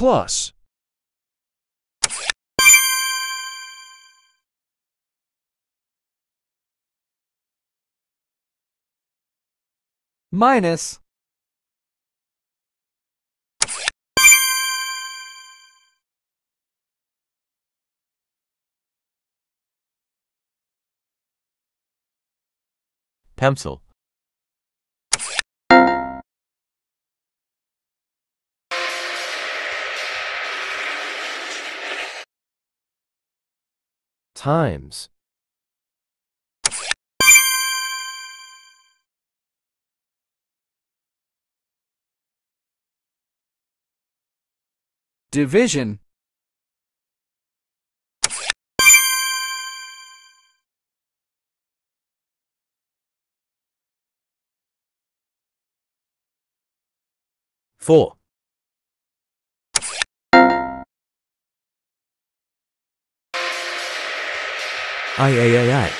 plus, minus, pencil, times, division, four, I, I, I, I.